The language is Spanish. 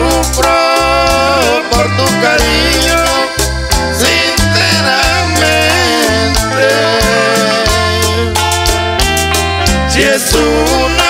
sufro por tu cariño, sinceramente. Si es una